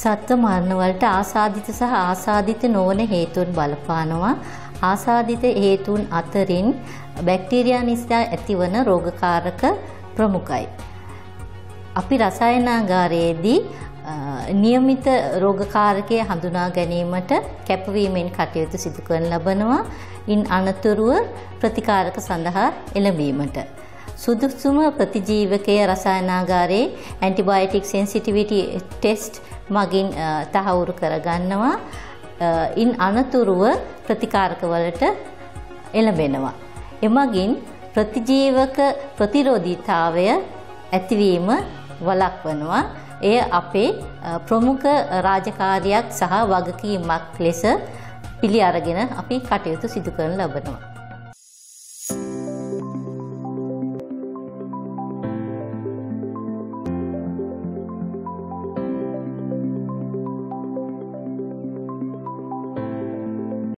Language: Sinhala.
සත්ව මරණ වලට ආසාදිත සහ ආසාදිත නොවන හේතුන් බලපානවා. ආසාදිත හේතුන් අතරින් බැක්ටීරියා නිසා ඇතිවන රෝගකාරක ප්‍රමුඛයි. අපි රසායනාගාරයේදී නියමිත රෝගකාරකය හඳුනා ගැනීමට කැපවීමෙන් කටයුතු සිදු කරන ලබනවා. ඉන් අනතුරුව ප්‍රතිකාරක සඳහා එළඹීමට. සුදුසුම ප්‍රතිජීවකය රසායනාගාරයේ ඇන්ටිබයොටික් සෙන්සිටිවිටි ටෙස්ට් මගින් තහවුරු කරගන්නවා. ඉන් අනතුරුව ප්‍රතිකාරකවලට එළඹෙනවා. එමගින් ප්‍රතිජීවක ප්‍රතිරෝධීතාවය ඇතිවීම වළක්වනවා. එය අපේ ප්‍රමුඛ රාජකාරියක් සහ වගකීමක් ලෙස පිළි අරගෙන අපි කටයුතු සිදු කරන ලබනවා.